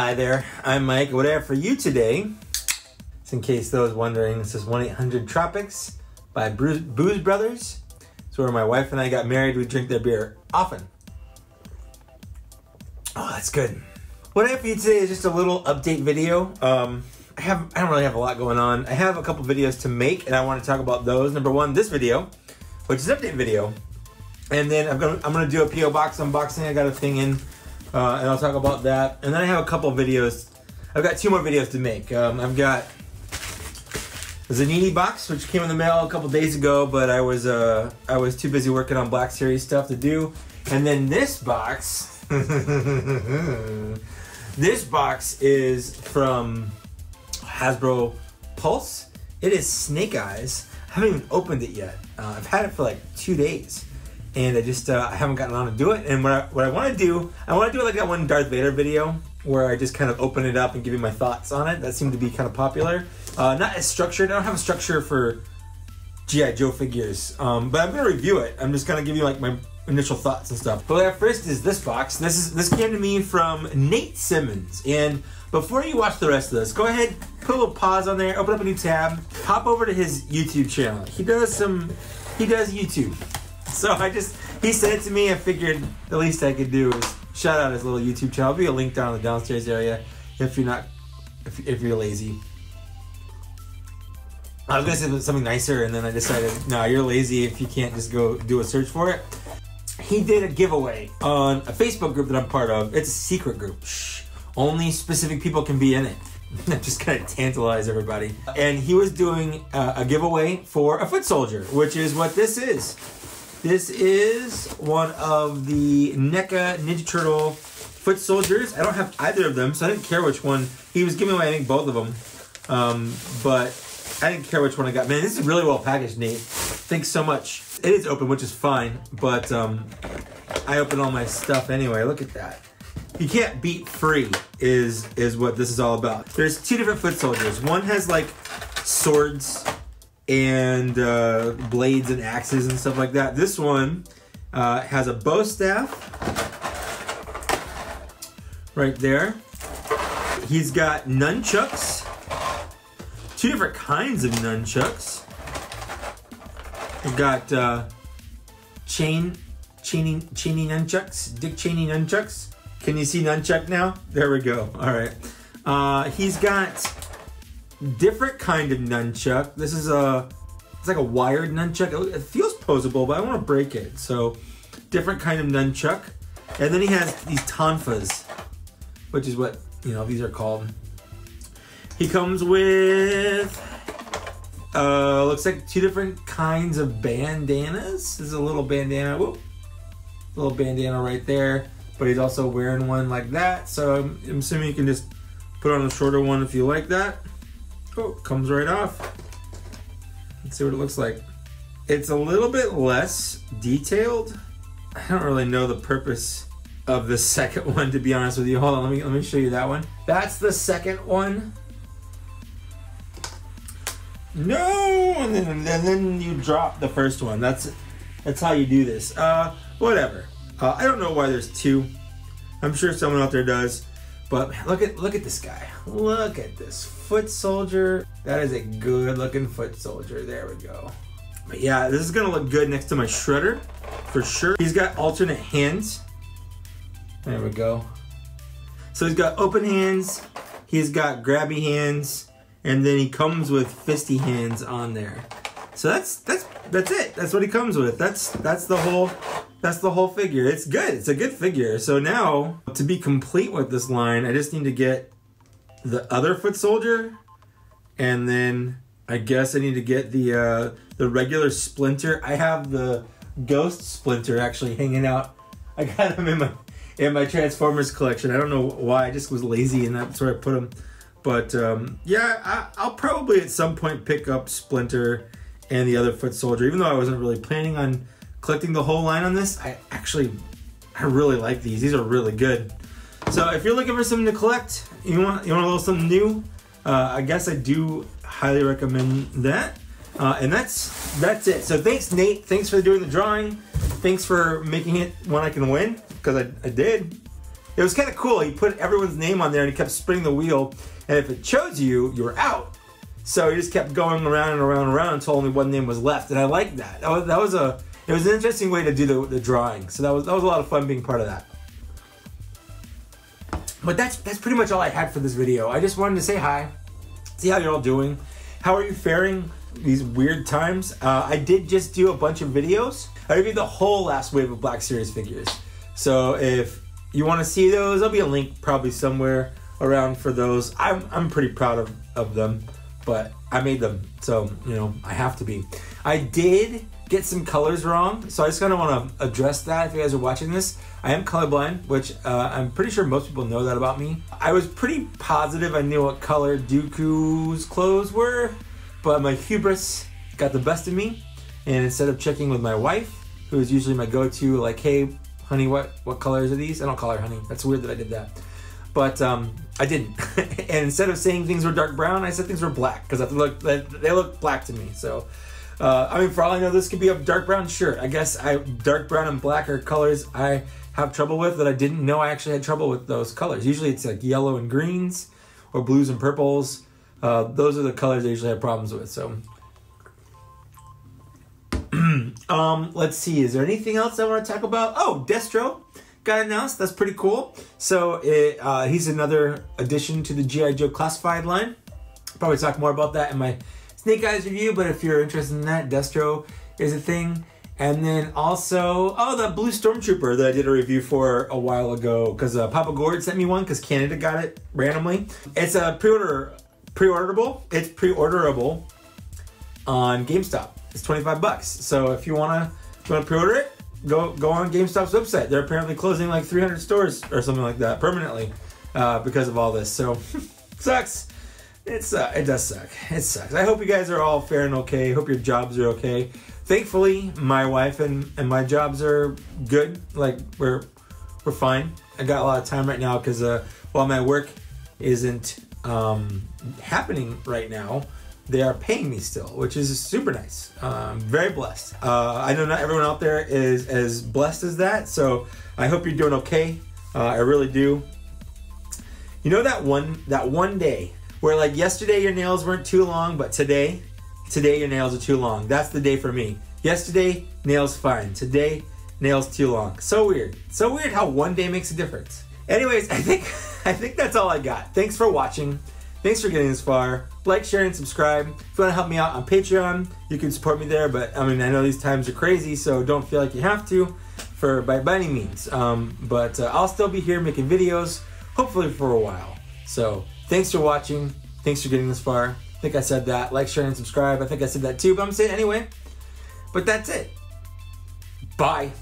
Hi there, I'm Mike. What I have for you today, just in case those wondering, this is 1 800 Tropics by Bruce, Booze Brothers. It's where my wife and I got married. We drink their beer often. Oh, that's good. What I have for you today is just a little update video. Um, I have I don't really have a lot going on. I have a couple videos to make, and I want to talk about those. Number one, this video, which is an update video, and then I'm gonna I'm gonna do a PO box unboxing. I got a thing in, uh, and I'll talk about that. And then I have a couple videos. I've got two more videos to make. Um, I've got a Zanini box, which came in the mail a couple days ago, but I was uh, I was too busy working on Black Series stuff to do. And then this box. this box is from Hasbro Pulse. It is Snake Eyes. I haven't even opened it yet. Uh, I've had it for like two days, and I just uh, I haven't gotten on to do it. And what I, what I want to do, I want to do like that one Darth Vader video where I just kind of open it up and give you my thoughts on it. That seemed to be kind of popular. Uh, not as structured. I don't have a structure for GI Joe figures, um, but I'm gonna review it. I'm just gonna give you like my initial thoughts and stuff. But first is this box. This is this came to me from Nate Simmons. And before you watch the rest of this, go ahead, put a little pause on there, open up a new tab, hop over to his YouTube channel. He does some he does YouTube. So I just he sent it to me. I figured the least I could do is shout out his little YouTube channel. I'll be a link down in the downstairs area if you're not if, if you're lazy. I was gonna say something nicer, and then I decided, no, you're lazy if you can't just go do a search for it he did a giveaway on a Facebook group that I'm part of. It's a secret group. Shh. Only specific people can be in it. I'm just of tantalize everybody. And he was doing uh, a giveaway for a foot soldier, which is what this is. This is one of the NECA Ninja Turtle foot soldiers. I don't have either of them, so I didn't care which one. He was giving away, I think, both of them. Um, but I didn't care which one I got. Man, this is really well packaged, Nate. Thanks so much. It is open, which is fine, but um, I open all my stuff anyway. Look at that. You can't beat free is is what this is all about. There's two different foot soldiers. One has like swords and uh, blades and axes and stuff like that. This one uh, has a bow staff right there. He's got nunchucks, two different kinds of nunchucks. We've got uh, chain, chaining, chaining nunchucks, Dick Cheney nunchucks. Can you see nunchuck now? There we go. All right. Uh, he's got different kind of nunchuck. This is a, it's like a wired nunchuck. It feels posable, but I want to break it. So, different kind of nunchuck. And then he has these tonfas, which is what you know these are called. He comes with uh, looks like two different kinds of bandanas. This is a little bandana. Whoop. Little bandana right there. But he's also wearing one like that. So I'm, I'm assuming you can just put on a shorter one if you like that. Oh, comes right off. Let's see what it looks like. It's a little bit less detailed. I don't really know the purpose of the second one to be honest with you. Hold on, let me let me show you that one. That's the second one. No, and then and then you drop the first one. That's that's how you do this. Uh, whatever. Uh, I don't know why there's two. I'm sure someone out there does. But look at look at this guy. Look at this foot soldier. That is a good looking foot soldier. There we go. But yeah, this is gonna look good next to my shredder for sure. He's got alternate hands. There we go. So he's got open hands. He's got grabby hands and then he comes with fisty hands on there. So that's that's that's it. That's what he comes with. That's that's the whole that's the whole figure. It's good. It's a good figure. So now to be complete with this line, I just need to get the other foot soldier, and then I guess I need to get the uh, the regular splinter. I have the ghost splinter actually hanging out. I got him in my in my Transformers collection. I don't know why. I just was lazy and that's where I put him. But um, yeah, I, will probably at some point pick up Splinter and the other Foot Soldier. Even though I wasn't really planning on collecting the whole line on this, I actually I really like these. These are really good. So if you're looking for something to collect, you want you want a little something new, uh, I guess I do highly recommend that. Uh, and that's that's it. So thanks Nate. Thanks for doing the drawing. Thanks for making it one I can win because I, I did. it was kind of cool. He put everyone's name on there and he kept spinning the wheel. And if it chose you, you were out. So he just kept going around and around and around until only one name was left. And I liked that. That was, that was a it was an interesting way to do the, the drawing. So that was that was a lot of fun being part of that. But that's that's pretty much all I had for this video. I just wanted to say hi, see how you're all doing. How are you faring these weird times? Uh, I did just do a bunch of videos. I reviewed the whole last wave of Black Series figures. So if you want to see those, there'll be a link probably somewhere around for those. I'm, I'm pretty proud of, of them, but I made them, so you know I have to be. I did get some colors wrong, so I just kind of want to address that. If you guys are watching this, I am colorblind, which uh, I'm pretty sure most people know that about me. I was pretty positive I knew what color Dooku's clothes were, but my hubris got the best of me, and instead of checking with my wife, who is usually my go-to, like, hey, honey, what what colors are these? I don't call her honey. That's weird that I did that. But um, I didn't. and instead of saying things were dark brown, I said things were black because they look they look black to me. So, uh, I mean, for all I know, this could be a dark brown shirt. I guess I dark brown and black are colors I have trouble with that I didn't know I actually had trouble with those colors. Usually, it's like yellow and greens or blues and purples. Uh, those are the colors I usually have problems with. So um, let's see. Is there anything else I want to talk about? Oh, Destro got announced. That's pretty cool. So it, uh, he's another addition to the GI Joe classified line. Probably talk more about that in my Snake Eyes review. But if you're interested in that, Destro is a thing. And then also, oh, the Blue Stormtrooper that I did a review for a while ago because uh, Papa Gord sent me one because Canada got it randomly. It's a pre-order, pre-orderable. It's pre-orderable on GameStop. It's 25 bucks. So if you wanna if you wanna pre-order it, go go on GameStop's website. They're apparently closing like 300 stores or something like that permanently uh, because of all this. So sucks. It's uh, it does suck. It sucks. I hope you guys are all fair and okay. Hope your jobs are okay. Thankfully, my wife and, and my jobs are good. Like we're we're fine. I got a lot of time right now because uh, while my work isn't um, happening right now, they are paying me still, which is super nice. Um, very blessed. Uh, I know not everyone out there is as blessed as that, so I hope you're doing okay. Uh, I really do. You know that one that one day where like yesterday your nails weren't too long, but today, today your nails are too long. That's the day for me. Yesterday nails fine. Today nails too long. So weird. So weird how one day makes a difference. Anyways, I think I think that's all I got. Thanks for watching. Thanks for getting this far. Like, share, and subscribe. If you want to help me out on Patreon, you can support me there. But I mean, I know these times are crazy, so don't feel like you have to, for by, by any means. Um, but uh, I'll still be here making videos, hopefully for a while. So thanks for watching. Thanks for getting this far. I think I said that. Like, share, and subscribe. I think I said that too, but I'm saying it anyway. But that's it. Bye.